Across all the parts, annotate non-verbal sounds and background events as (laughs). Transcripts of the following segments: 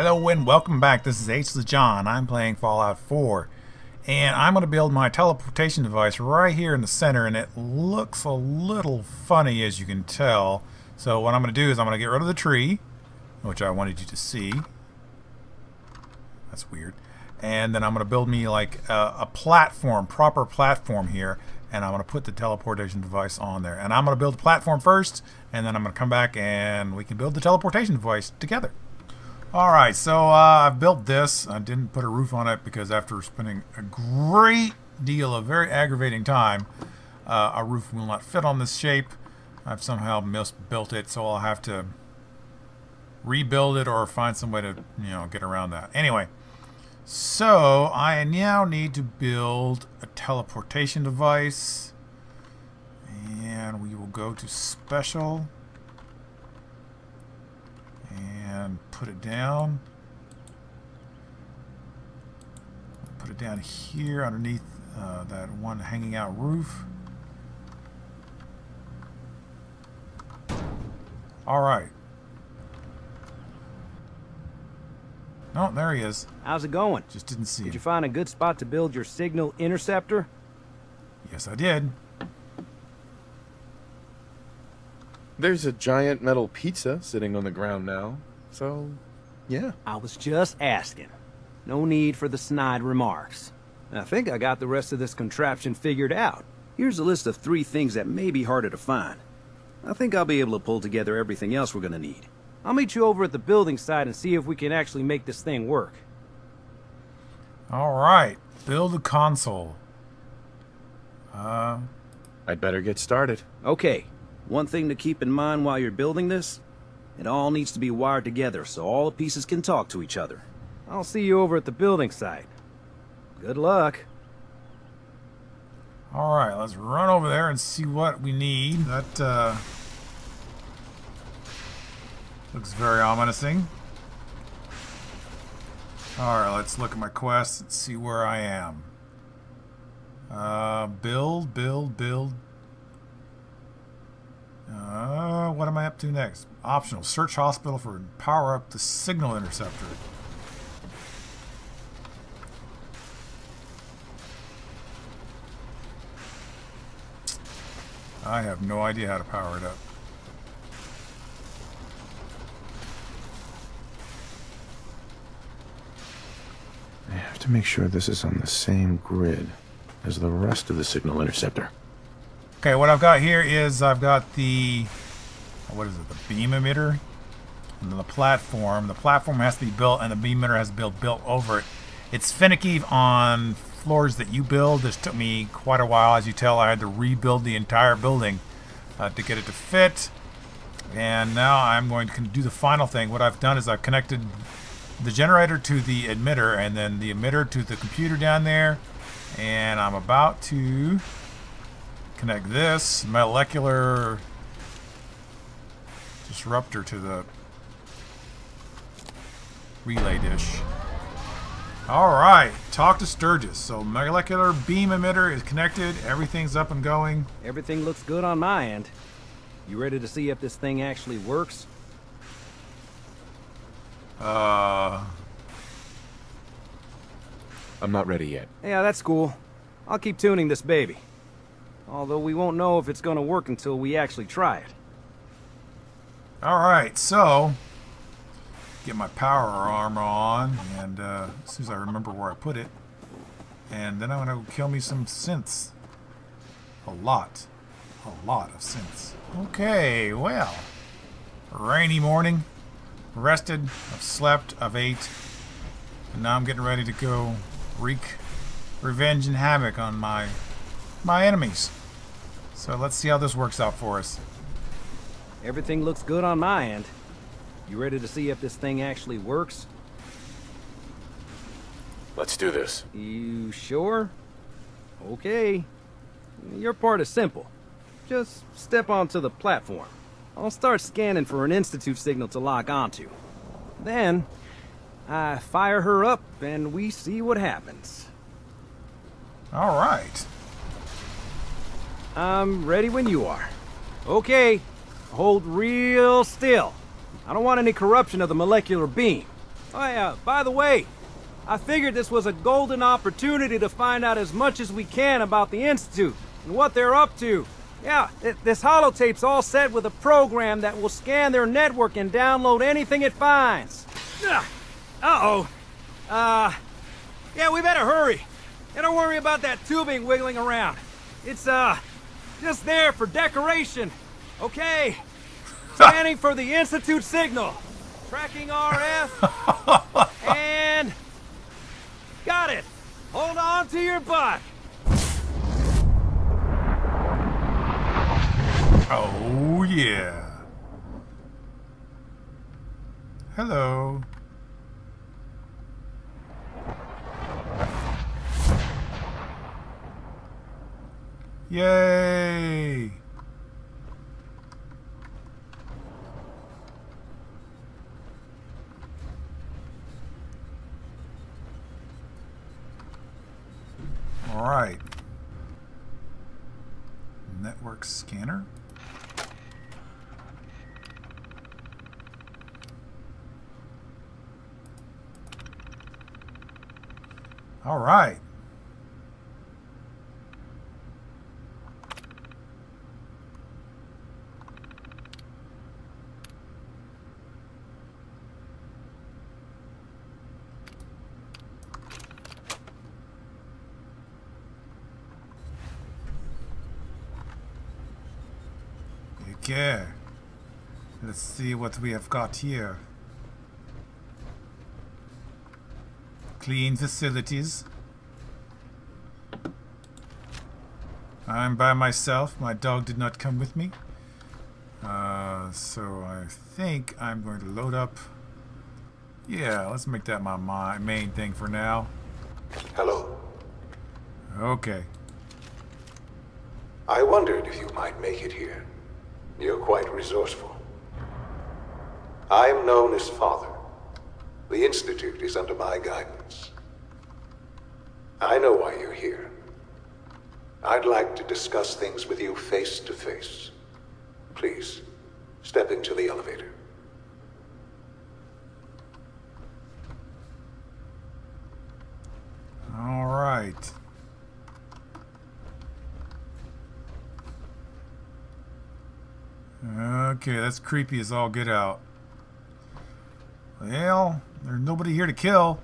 Hello and welcome back. This is Ageless John. I'm playing Fallout 4. And I'm going to build my teleportation device right here in the center and it looks a little funny as you can tell. So what I'm going to do is I'm going to get rid of the tree, which I wanted you to see. That's weird. And then I'm going to build me like a, a platform, proper platform here. And I'm going to put the teleportation device on there. And I'm going to build the platform first and then I'm going to come back and we can build the teleportation device together. Alright, so uh, I've built this. I didn't put a roof on it because after spending a great deal of very aggravating time, uh, a roof will not fit on this shape. I've somehow misbuilt it, so I'll have to rebuild it or find some way to, you know, get around that. Anyway, so I now need to build a teleportation device. And we will go to Special and put it down. Put it down here underneath uh, that one hanging out roof. All right. Oh, there he is. How's it going? Just didn't see Did him. you find a good spot to build your signal interceptor? Yes, I did. There's a giant metal pizza sitting on the ground now. So, yeah. I was just asking. No need for the snide remarks. I think I got the rest of this contraption figured out. Here's a list of three things that may be harder to find. I think I'll be able to pull together everything else we're gonna need. I'll meet you over at the building site and see if we can actually make this thing work. All right. Build a console. Uh, I'd better get started. Okay, one thing to keep in mind while you're building this, it all needs to be wired together so all the pieces can talk to each other. I'll see you over at the building site. Good luck. All right, let's run over there and see what we need. That uh, looks very ominous-ing. All right, let's look at my quest and see where I am. Uh, build, build, build. Uh, what am I up to next? Optional. Search hospital for power up the signal interceptor. I have no idea how to power it up. I have to make sure this is on the same grid as the rest of the signal interceptor. Okay, what I've got here is I've got the what is it? The beam emitter and then the platform. The platform has to be built, and the beam emitter has to be built, built over it. It's finicky on floors that you build. This took me quite a while, as you tell. I had to rebuild the entire building uh, to get it to fit. And now I'm going to do the final thing. What I've done is I've connected the generator to the emitter, and then the emitter to the computer down there. And I'm about to connect this molecular disruptor to the relay dish. Alright, talk to Sturgis. So molecular beam emitter is connected, everything's up and going. Everything looks good on my end. You ready to see if this thing actually works? Uh, I'm not ready yet. Yeah, that's cool. I'll keep tuning this baby. Although we won't know if it's gonna work until we actually try it. Alright, so get my power armor on, and uh, as soon as I remember where I put it, and then I'm gonna kill me some synths. A lot. A lot of synths. Okay, well. Rainy morning. Rested. I've slept. I've ate. And now I'm getting ready to go wreak revenge and havoc on my my enemies. So let's see how this works out for us. Everything looks good on my end. You ready to see if this thing actually works? Let's do this. You sure? Okay. Your part is simple. Just step onto the platform. I'll start scanning for an Institute signal to lock onto. Then, I fire her up and we see what happens. All right. I'm ready when you are. Okay, hold real still. I don't want any corruption of the molecular beam. Oh yeah, by the way, I figured this was a golden opportunity to find out as much as we can about the Institute and what they're up to. Yeah, th this holotape's all set with a program that will scan their network and download anything it finds. Uh-oh. Uh, yeah, we better hurry. And don't worry about that tubing wiggling around. It's, uh, just there for decoration. Okay. Scanning for the Institute signal. Tracking RF. (laughs) and... Got it. Hold on to your butt. Oh, yeah. Hello. Yay! All right. Network scanner. All right. Okay. Let's see what we have got here. Clean facilities. I'm by myself. My dog did not come with me. Uh, so I think I'm going to load up. Yeah, let's make that my, my main thing for now. Hello. Okay. I wondered if you might make it here. You're quite resourceful. I'm known as Father. The Institute is under my guidance. I know why you're here. I'd like to discuss things with you face to face. Please, step into the elevator. All right. Okay, that's creepy as all get out. Well, there's nobody here to kill.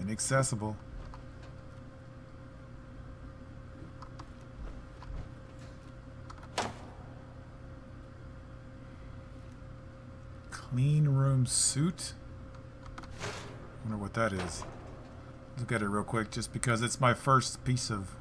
Inaccessible. Clean room suit? wonder what that is. Look at it real quick, just because it's my first piece of...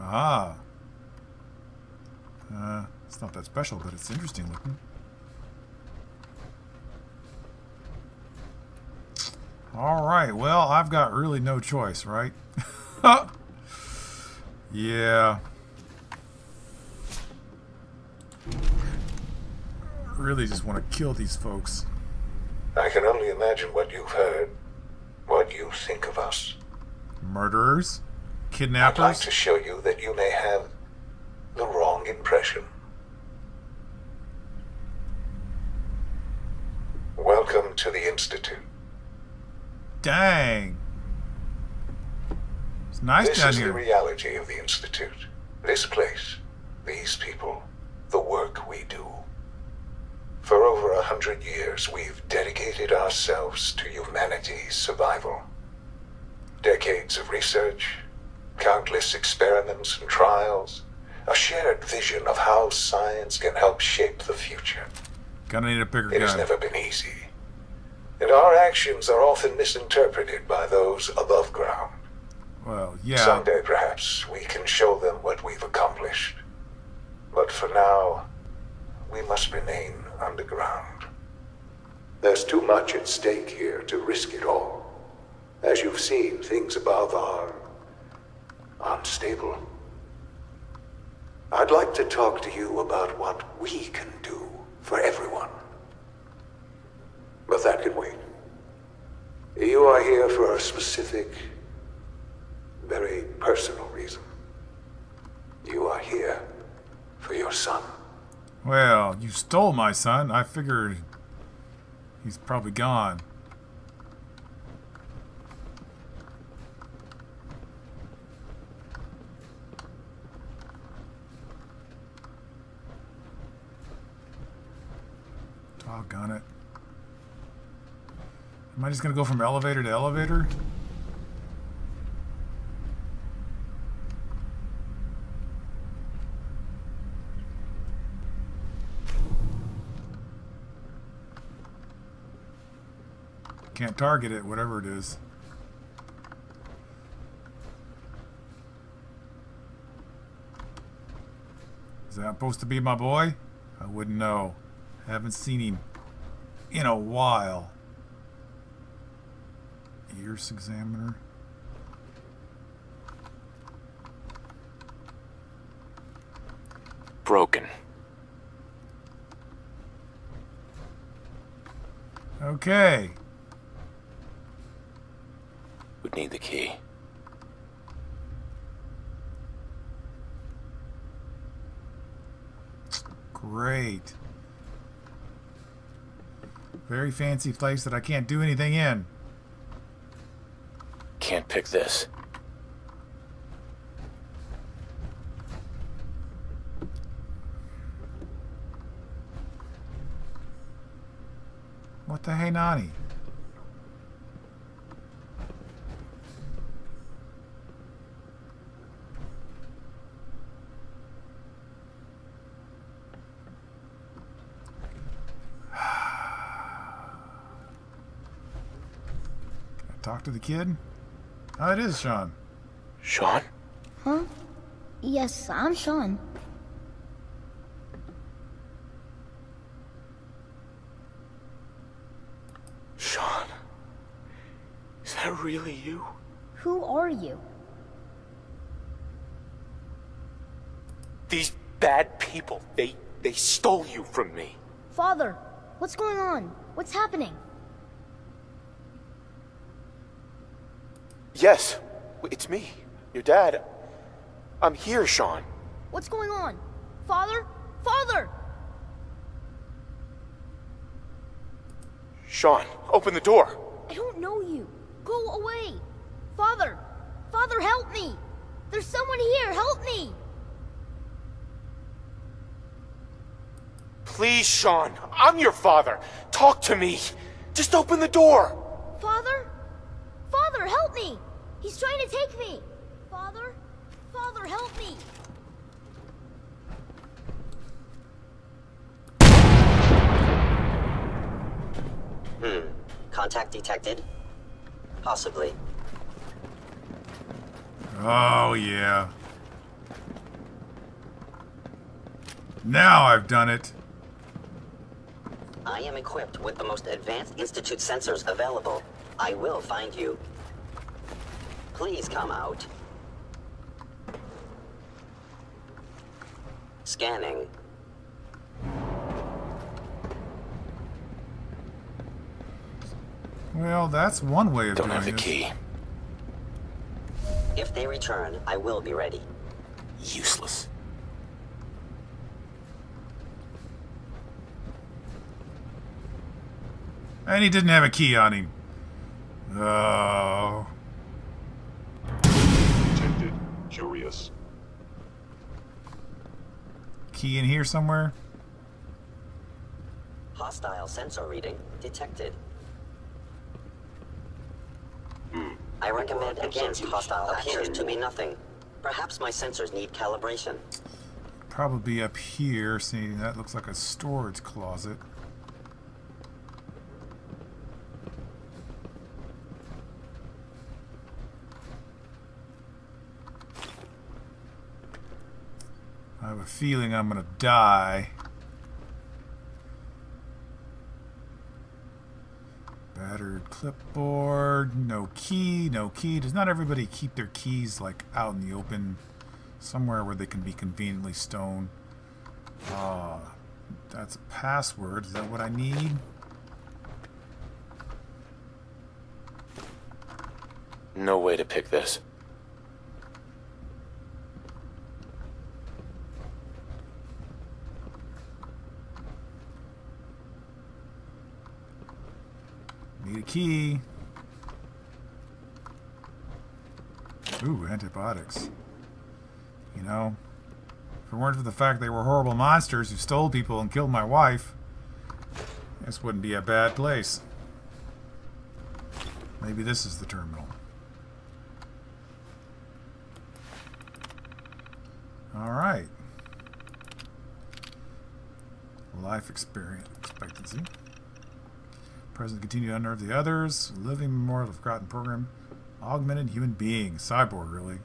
Ah. Uh, it's not that special, but it's interesting looking. Alright, well, I've got really no choice, right? (laughs) yeah. Really just want to kill these folks. I can only imagine what you've heard, what you think of us. Murderers? Kidnappers? I'd like to show you that you may have the wrong impression. To the Institute. Dang. It's nice This down is the reality of the Institute. This place, these people, the work we do. For over a hundred years, we've dedicated ourselves to humanity's survival. Decades of research, countless experiments and trials, a shared vision of how science can help shape the future. Gonna need a bigger It has never been easy. And our actions are often misinterpreted by those above ground. Well, yeah. Someday, perhaps, we can show them what we've accomplished. But for now, we must remain underground. There's too much at stake here to risk it all. As you've seen, things above are unstable. I'd like to talk to you about what we can do for everyone. But that can wait. You are here for a specific, very personal reason. You are here for your son. Well, you stole my son. I figured he's probably gone. Doggone it. Am I just gonna go from elevator to elevator? Can't target it, whatever it is. Is that supposed to be my boy? I wouldn't know. Haven't seen him in a while. Ears examiner. Broken. Okay. Would need the key. Great. Very fancy place that I can't do anything in. Can't pick this. What the hey Nani? (sighs) Talk to the kid? Oh, it is Sean. Sean? Huh? Yes, I'm Sean. Sean? Is that really you? Who are you? These bad people, they they stole you from me. Father, what's going on? What's happening? Yes, it's me, your dad. I'm here, Sean. What's going on? Father? Father! Sean, open the door. I don't know you. Go away. Father! Father, help me! There's someone here, help me! Please, Sean. I'm your father. Talk to me. Just open the door. Father? Father, help me! He's trying to take me! Father? Father, help me! Hmm. Contact detected? Possibly. Oh, yeah. Now I've done it. I am equipped with the most advanced Institute sensors available. I will find you. Please come out. Scanning. Well, that's one way of Don't doing have the this. key. If they return, I will be ready. Useless. And he didn't have a key on him. Oh. Detected. Curious. Key in here somewhere? Hostile sensor reading detected. Hmm. I recommend against hostile appears to be nothing. Perhaps my sensors need calibration. Probably up here. See, that looks like a storage closet. I have a feeling I'm gonna die. Battered clipboard, no key, no key. Does not everybody keep their keys like out in the open somewhere where they can be conveniently stowed? Ah, that's a password. Is that what I need? No way to pick this. Need a key. Ooh, antibiotics. You know, if it weren't for the fact they were horrible monsters who stole people and killed my wife, this wouldn't be a bad place. Maybe this is the terminal. Alright. Life experience expectancy. Present continue to unnerve the others. Living memorial of forgotten program. Augmented human being. Cyborg, really.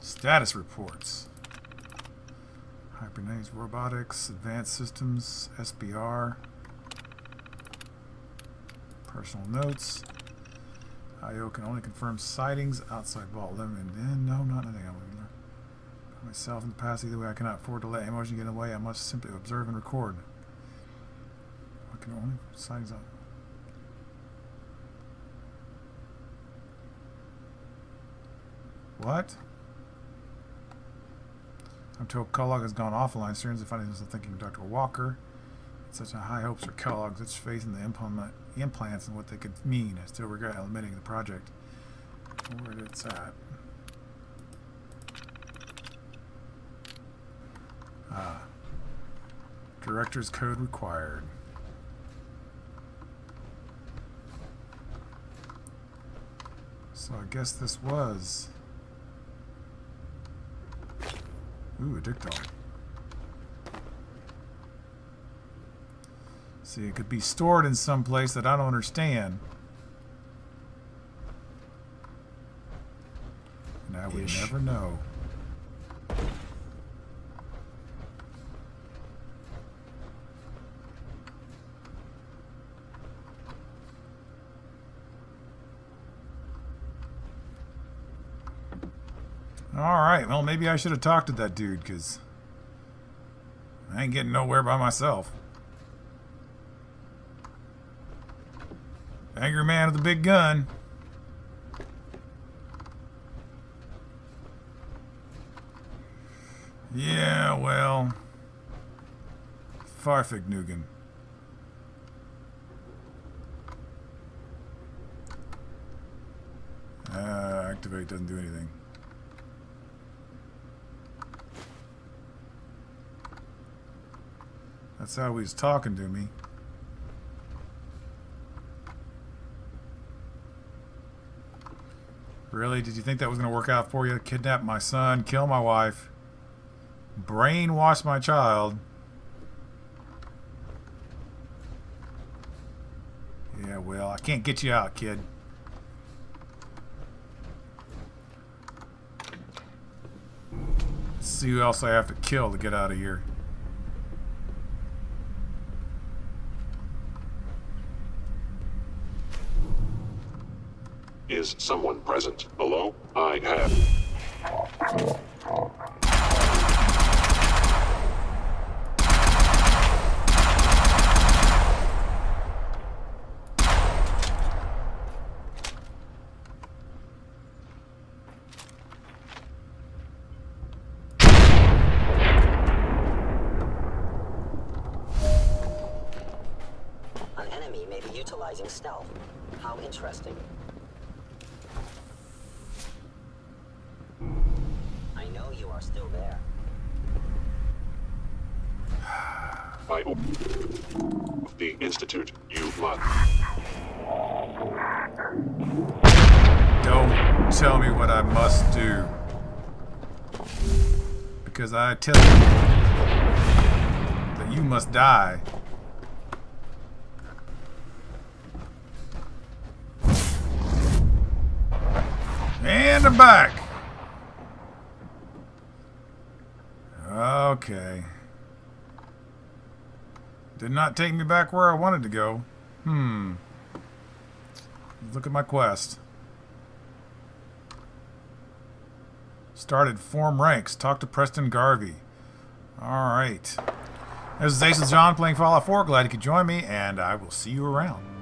Status reports. Hibernate robotics, advanced systems, SBR. Personal notes. IO can only confirm sightings outside Vault 11. And no, not anything. I'm myself in the past. Either way, I cannot afford to let emotion get in the way. I must simply observe and record. I can only sightings on. What? I'm told Kellogg has gone offline. And finding himself thinking Dr. Walker. Such a high hopes for Kellogg, such faith in the implants and what they could mean. I still regret eliminating the project. Where it's at. Ah. Director's code required. So I guess this was... Ooh, a dick dog. See, it could be stored in some place that I don't understand. And I would Ish. never know. Alright, well maybe I should have talked to that dude, because I ain't getting nowhere by myself. Angry man with a big gun. Yeah, well. Farfig Nugan. Uh, activate doesn't do anything. That's how he was talking to me. Really? Did you think that was going to work out for you? Kidnap my son, kill my wife, brainwash my child. Yeah, well, I can't get you out, kid. Let's see who else I have to kill to get out of here. Is someone present? Hello? I have. Utilizing stealth. How interesting. I know you are still there. I the Institute. You must. Don't tell me what I must do. Because I tell you that you must die. And I'm back. Okay. Did not take me back where I wanted to go. Hmm. Look at my quest. Started form ranks. Talk to Preston Garvey. Alright. This is and John playing Fallout 4. Glad you could join me, and I will see you around.